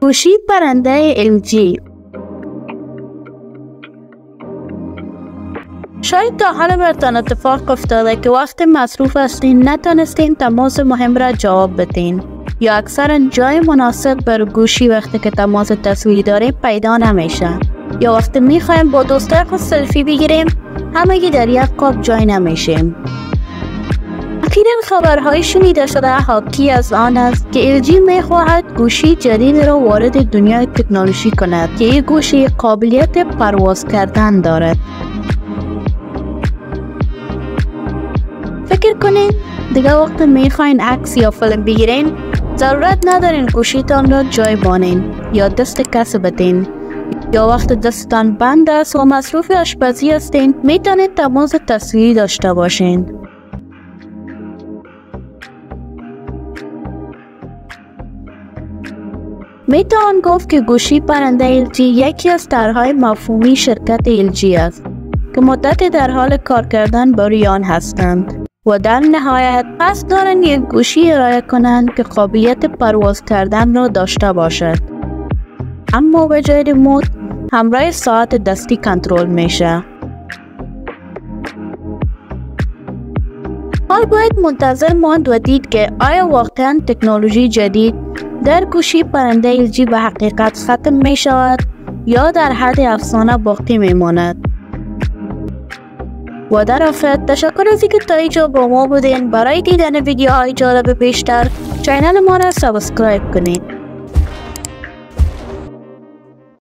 گوشی پرنده LG شاید تا حال برتان اتفاق افتاده که وقت مصروف هستین نتانستین تماس مهم را جواب بدین یا اکثرا جای مناسب بر گوشی وقتی که تماس تصویری داریم پیدا نمیشه یا وقتی می‌خوایم با دوستای خود سلفی بگیریم همگی در یک قاب جای نمیشیم اخیرا خبرهای شنیده شده. حاکی از آن است که LG می‌خواهد گوشی جدید را وارد دنیای تکنولوژی کند که این گوشی قابلیت پرواز کردن دارد. فکر کنین دیگه وقت می‌خواین عکس یا فیلم بگیرین؟ ضرورت ندارین گوشیتان را جای بانین یا دست کس بدین. یا وقت دستتان بند است و مصروف آشپزی هستین می‌تونید تماس تصویری داشته باشین. می‌توان گفت که گوشی پرنده LG یکی از طرحهای مفهومی شرکت LG است که مدت در حال کار کردن بر آن هستند و در نهایت قصد دارند یک گوشی ارائه کنند که قابلیت پرواز کردن را داشته باشد. اما به جای ریموت همراه ساعت دستی کنترل میشه. حال باید منتظر ماند و دید که آیا واقعا تکنولوژی جدید در گوشی پرنده LG به حقیقت ختم می شود یا در حد افسانه باقی می ماند. و در آخر تشکر از اینکه تا اینجا با ما بودین برای دیدن ویدیوهای جالب بیشتر channel ما را subscribe کنید